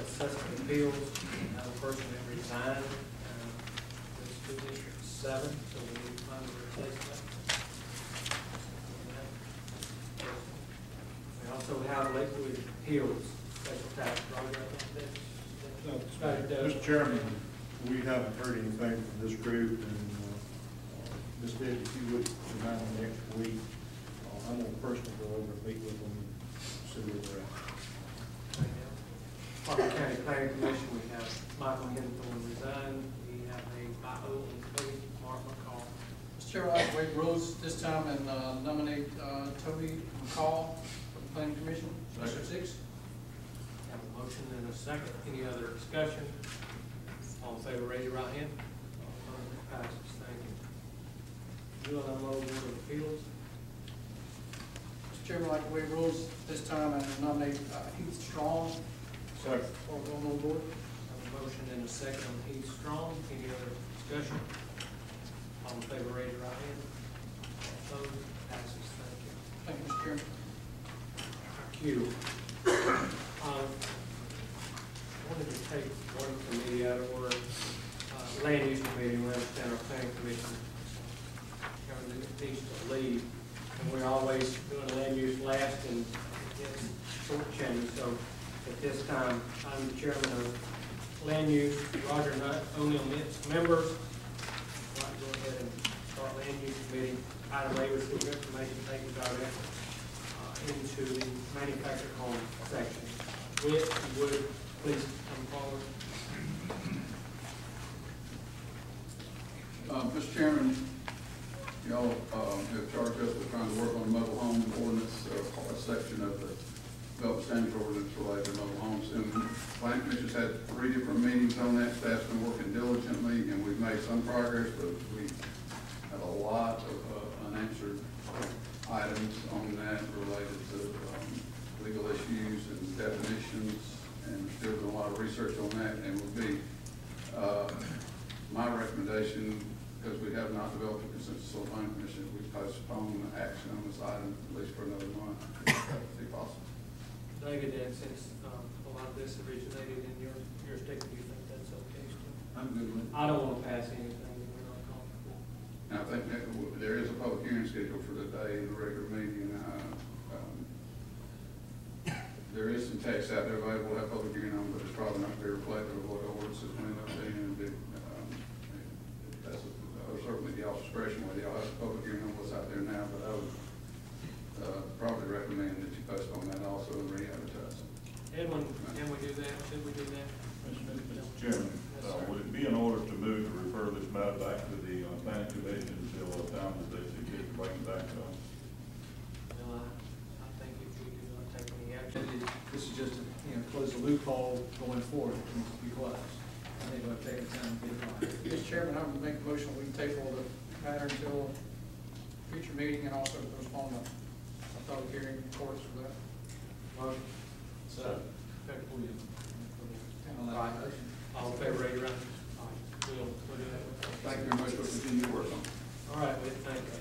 Assessment appeals, uh, the person that resigned, uh, was to District Seven, so we need to find a replacement. We also have Lakewood Appeals, special tax, Roger, I think that's- No, that's. Uh, Mr. Chairman, we haven't heard anything from this group, and, uh, Ms. Betty, if you would remind me next week, uh, I'm gonna personally go over and meet with them, see where they're at. Parker County Planning Commission, we have Michael Henthorn resigned, we have a Bio and Mark McCall. Mr. Like to waive rules this time and uh, nominate uh, Toby McCall for the planning commission, District Six. Have a motion and a second, any other discussion? All in favor, raise your right hand. All opposed, passes, thank you. ULMO Board of Appeals, Mr. Chairman, I'd like to waive rules this time and nominate uh, Heath Strong Second. for the Illinois board. have a motion and a second on Heath Strong, any other discussion? All in favor, raise your right hand. All opposed, passes, thank you. Thank you, Mr. Chairman. Q. Um, Wanted to take one committee out of order, uh, land use committee, we understand our planning commission kind of needs to lead, and we're always doing land use last and it's shortchanged, so at this time, I'm the chairman of land use, Roger Nutt, only omits members. I'd like to go ahead and start land use committee, item A, receive information taken direct uh, into the manufactured home section. Whit, you would, please come forward. Uh, Mr. Chairman, y'all, um, have charged us with trying to work on the mobile home ordinance, uh, section of the development standards ordinance related to mobile homes. And planning commission's had three different meetings on that, staff's been working diligently, and we've made some progress, but we have a lot of uh, unanswered items on that related to, um, legal issues and definitions, and we're still doing a lot of research on that, and would be, uh, my recommendation, because we have not developed a consensus on the planning commission, we postpone action on this item at least for another month, if possible. Since um, a lot of this originated in your jurisdiction, do you think that's okay still? I'm good with it. I don't want to pass anything that we're not comfortable. And I think that w- there is a public hearing scheduled for today in the regular meeting. uh, um, There is some text out there available, to have public hearing on, but it's probably not very reflective of what may end up being. and it, um, That's uh, certainly y'all's discretion whether y'all have a public hearing on what's out there now, but I would uh, probably recommend that you postpone that also and re-advertise. Edwin, can we do that? Should we do that? Mr. Chairman, Yes, uh, would it be in order to move to refer this matter back to the uh, planning commission until a time that they see fit to bring it back to us? No, I, I think if we do not take any action, This is just, to, you know, close the loophole going forward, it needs to be closed. I think we'll take the time to get it right. Mr. Chairman, I would make a motion, we table the matter until future meeting and also postpone the a public hearing in accordance with that. motion, So, second, will you- All on that right. motion? all in favor, raise your right hand. All right, We'll, we'll do that. Thank you very much for continuing to work on. it. All right, Whit, thank you.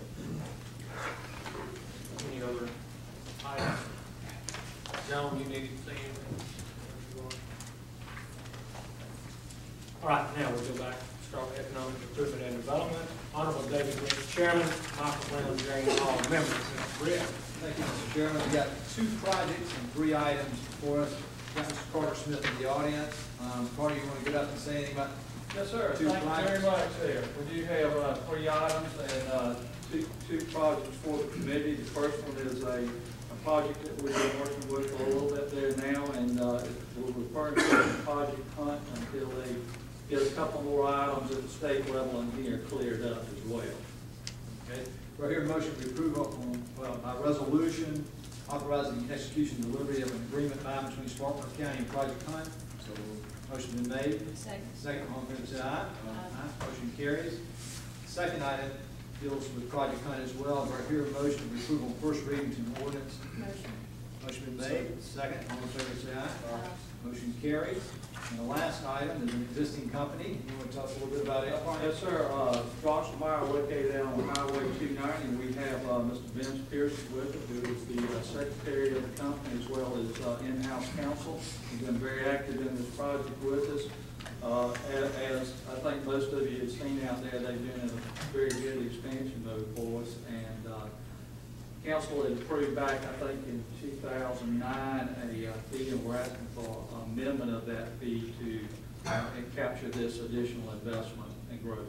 Any other items? John, you needed to say anything? All right, now we'll go back, start economic improvement and development. Honorable David Rich, Chairman, Michael Brown, Jane Hall, members, Mr. Britt. Thank you, Mr. Chairman. We got two projects and three items before us. Got Mr. Carter Smith in the audience. Um, Carter, you want to get up and say anything about? Yes, sir. Two Thank you very much there. We do have uh, three items and uh, two, two projects for the committee. The first one is a, a project that we've been working with for a little bit there now, and uh, we're referring to it Project Hunt until they get a couple more items at the state level and here cleared up as well. Okay. Do I hear a motion to approve on, well, by resolution authorizing the execution and delivery of an agreement by between Spartanburg County and Project Hunt? So, motion been made. Second. Second, all in favor, say aye. Aye. Motion carries. Second item deals with Project Hunt as well. Do I hear a motion to approve on first reading to an ordinance? Motion. Motion been made, second, all in favor say aye. Motion carries. And the last item is an existing company. You want to tell us a little bit about it? Yes, sir. Uh, Josh Meyer located out on Highway two ninety. We have, uh, Mr. Vince Pearson with us, who is the uh, secretary of the company as well as, uh, in-house counsel. He's been very active in this project with us. Uh, a- as I think most of you have seen out there, they've been in a very good expansion mode for us. And, uh, council had approved back, I think, in two thousand nine, a uh, fee, and we're asking for amendment of that fee to uh, capture this additional investment and growth.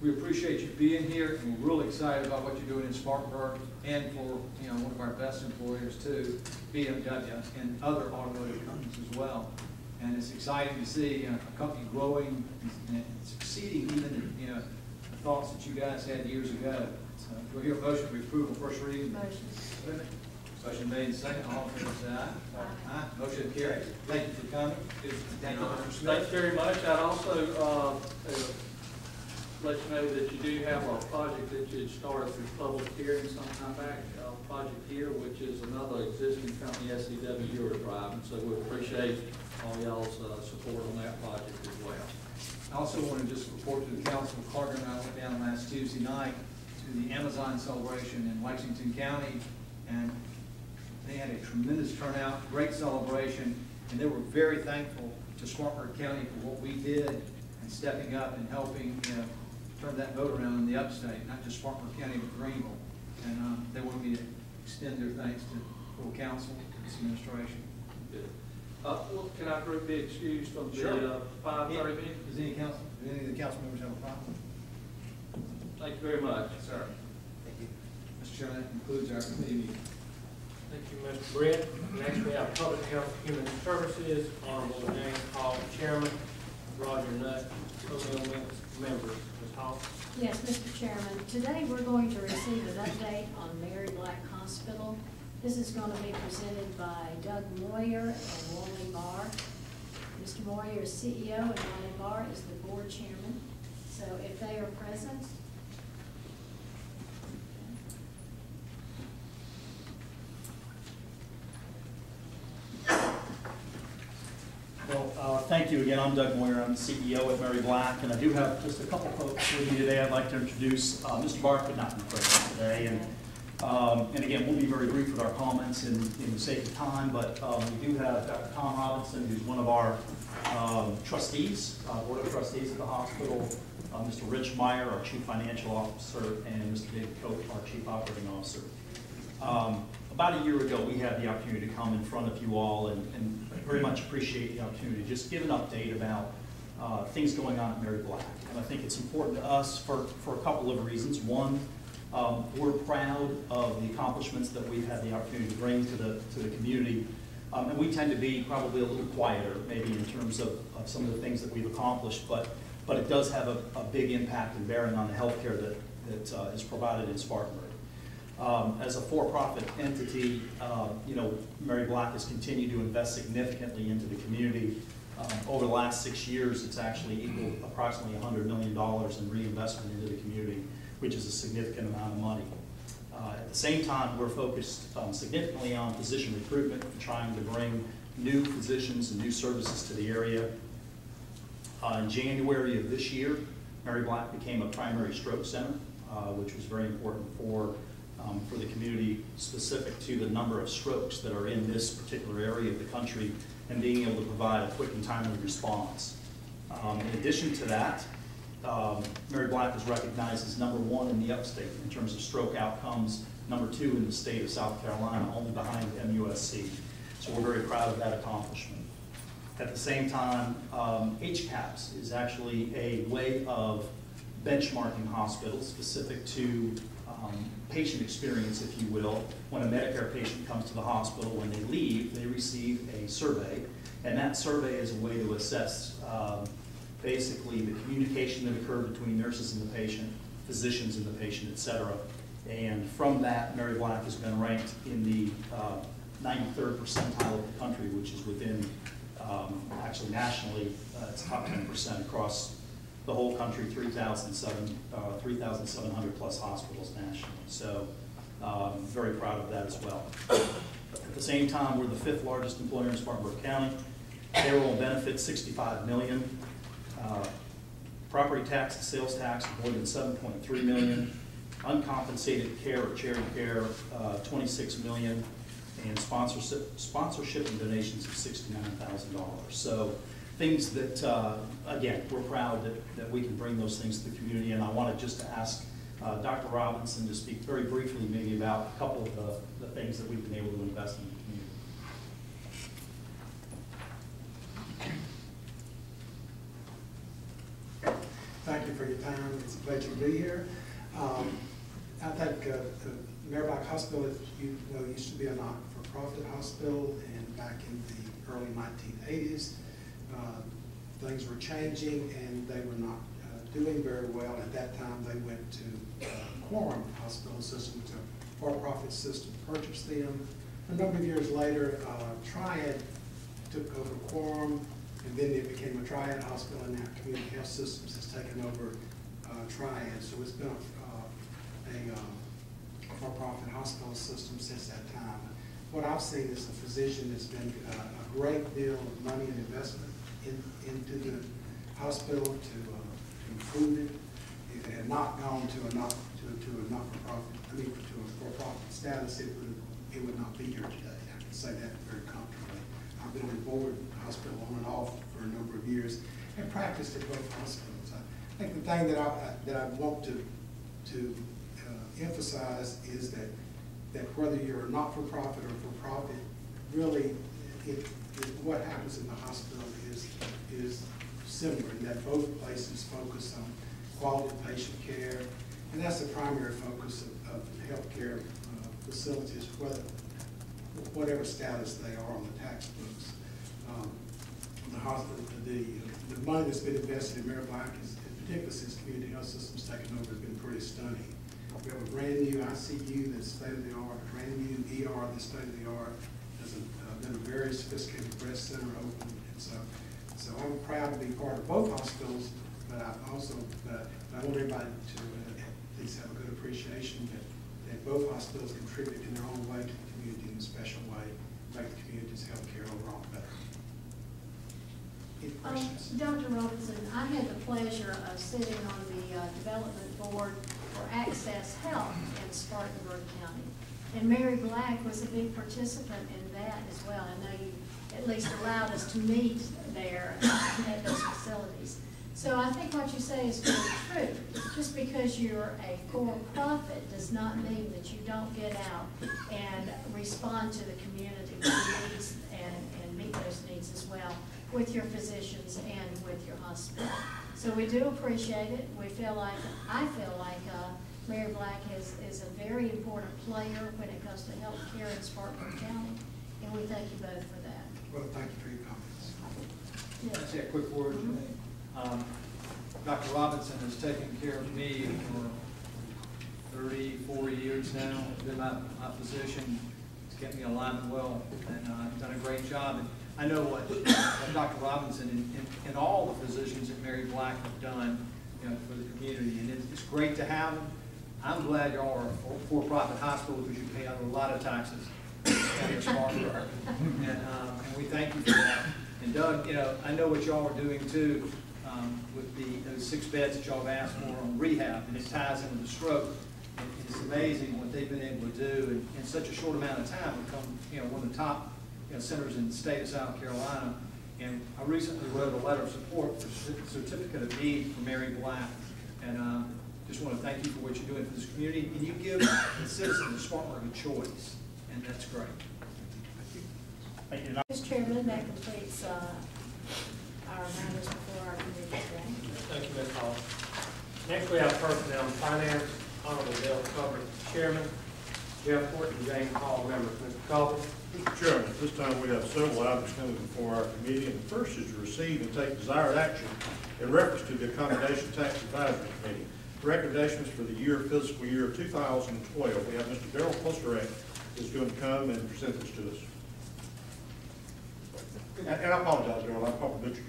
We appreciate you being here, and we're really excited about what you're doing in Spartanburg, and for, you know, one of our best employers too, BMW, and other automotive companies as well. And it's exciting to see you know, a company growing and succeeding even in, you know, the thoughts that you guys had years ago. So, we'll hear a motion for approval, first reading. Motion. Motion made, second, all in favor, say aye. Aye, motion carries. Thank you for coming. Thank you, Mr. Thanks Smith. very much. I'd also, uh, uh, let you know that you do have a project that you started through public hearing sometime back, uh, Project Here, which is another existing company, SEW-Eurodrive, and so we appreciate all y'all's, uh, support on that project as well. I also want to just report to the council, Carter and I went down last Tuesday night to the Amazon celebration in Lexington County, and they had a tremendous turnout, great celebration, and they were very thankful to Spartanburg County for what we did and stepping up and helping, you know, turn that vote around in the upstate, not just Spartanburg County, but Greenville. And, um, they wanted me to extend their thanks to full council, this administration. Good. Uh, well, can I group be excused from Sure. the, uh, five thirty meeting? Does any council, do any of the council members have a problem? Thank you very much. Sir. Thank you. Mr. Chairman, that concludes our committee meeting. Thank you, Mr. Britt. Next, we have Public Health and Human Services, Honorable Jane Hall, Chairman, Roger Nutt, co-mem- members. Ms. Hall? Yes, Mr. Chairman, today we're going to receive an update on Mary Black Hospital. This is going to be presented by Doug Moyer and Wally Barr. Mr. Moyer is CEO and Wally Barr is the board chairman. So if they are present. Well, uh, thank you again. I'm Doug Moyer. I'm the CEO at Mary Black, and I do have just a couple folks with me today. I'd like to introduce, uh, Mr. Barr could not be present today, and, um, and again, we'll be very brief with our comments in, in the sake of time, but um, we do have Dr. Tom Robinson, who's one of our um, trustees, uh, board of trustees at the hospital, uh, Mr. Rich Meyer, our chief financial officer, and Mr. David Cope, our chief operating officer. About a year ago, we had the opportunity to come in front of you all and, and very much appreciate the opportunity to just give an update about uh, things going on at Mary Black. And I think it's important to us for, for a couple of reasons. One, um, we're proud of the accomplishments that we've had the opportunity to bring to the, to the community. Um, And we tend to be probably a little quieter, maybe in terms of, of some of the things that we've accomplished, but, but it does have a, a big impact and bearing on the healthcare that, that uh, is provided in Spartanburg. Um, As a for-profit entity, uh, you know, Mary Black has continued to invest significantly into the community. Um, Over the last six years, it's actually equaled approximately $100 million in reinvestment into the community, which is a significant amount of money. Uh, At the same time, we're focused um, significantly on physician recruitment, trying to bring new physicians and new services to the area. Uh, In January of this year, Mary Black became a primary stroke center, uh, which was very important for, um, for the community, specific to the number of strokes that are in this particular area of the country, and being able to provide a quick and timely response. Um, In addition to that, um, Mary Black is recognized as number one in the upstate in terms of stroke outcomes, number two in the state of South Carolina, only behind MUSC. So we're very proud of that accomplishment. At the same time, um, HCAHPS is actually a way of benchmarking hospitals specific to um, patient experience, if you will. When a Medicare patient comes to the hospital, when they leave, they receive a survey, and that survey is a way to assess um, basically the communication that occurred between nurses and the patient, physicians and the patient, et cetera. And from that, Mary Black has been ranked in the uh, 93rd percentile of the country, which is within, um, actually nationally, uh, it's top 10% across the whole country, 3,007, uh, 3,700 plus hospitals nationally. So um, very proud of that as well. At the same time, we're the fifth largest employer in Spartanburg County. Payroll benefits, sixty-five million. Uh, Property tax and sales tax, more than seven point three million. Uncompensated care or charity care, uh, twenty-six million. And sponsorship, sponsorship and donations of sixty-nine thousand dollars. So things that, uh, again, we're proud that, that we can bring those things to the community. And I wanted just to ask uh, Dr. Robinson to speak very briefly maybe about a couple of the, the things that we've been able to invest in the community. Thank you for your time. It's a pleasure to be here. Um, I think uh, the Hospital, as you know, used to be a not-for-profit hospital, and back in the early 1980s, uh, things were changing, and they were not uh, doing very well. At that time, they went to uh, Quorum Hospital System, which a for-profit system, purchased them. A number of years later, uh, Triad took over Quorum, and then it became a Triad Hospital, and now Community Health Systems has taken over uh, Triad. So it's been a, uh, a um, for-profit hospital system since that time. What I've seen is the physician has been uh, a great deal of money and investment in, into the hospital to uh, to improve it. If it had not gone to a not, to, to a not-for-profit, I mean, to a for-profit status, it would, it would not be here today. I can say that very comfortably. I've been on board the hospital on and off for a number of years and practiced at both hospitals. I think the thing that I, that I want to, to uh, emphasize is that, that whether you're a not-for-profit or for-profit, really, it, what happens in the hospital is, is similar, in that both places focus on quality patient care, and that's the primary focus of, of healthcare uh, facilities, whether, whatever status they are on the tax books. Um, The hospital, the, the money that's been invested in Mary Black is, particularly since Community Health Systems taken over, has been pretty stunning. We have a brand new ICU that's state of the art, brand new ER that's state of the art. A, uh, been a very sophisticated breast center open, and so, so I'm proud to be part of both hospitals, but I also, but I want everybody to uh, at least have a good appreciation that, that both hospitals contribute in their own way to the community in a special way, make the community's healthcare overall better. Um. Dr. Robinson, I had the pleasure of sitting on the uh, development board for Access Health in Spartanburg County. And Mary Black was a big participant in that as well. I know you at least allowed us to meet there at those facilities. So I think what you say is very true. Just because you're a for-profit does not mean that you don't get out and respond to the community needs and, and meet those needs as well with your physicians and with your hospital. So we do appreciate it. We feel like, I feel like, uh, Mary Black is, is a very important player when it comes to health care in Spartanburg County, and we thank you both for that. Well, thank you for your comments. Can I say a quick word? Um, Dr. Robinson has taken care of me for thirty-four years now, been my, my physician, he's kept me alive and well, and, uh, done a great job. And I know what, what Dr. Robinson and, and- and all the physicians at Mary Black have done, you know, for the community, and it's, it's great to have them. I'm glad y'all are a for- for-profit hospital, because you pay a lot of taxes. And, um, and we thank you for that. And Doug, you know, I know what y'all are doing too, um, with the, those six beds that y'all have asked for on rehab, and it ties into the stroke. And It's amazing what they've been able to do in, in such a short amount of time, become, you know, one of the top, you know, centers in the state of South Carolina. And I recently wrote a letter of support for certificate of need for Mary Black. And, um, just want to thank you for what you're doing for this community, and you give the citizens of Spartanburg a choice, and that's great. Thank you. Mr. Chairman, that completes uh, our matters before our committee today. Thank you, Ms. Hall. Next, we have personnel and finance, Honorable Bill Cover, Chairman, Jeff Horton, Jane Hall, members. Mr. Cover. Mr. Chairman, at this time, we have several items coming before our committee, and the first is to receive and take desired action in reference to the Accommodation Tax Advisory Committee. Recommendations for the year, fiscal year 2012. We have Mr. Darrell Posterek is going to come and present this to us. And and I apologize, Darrell, I probably butchered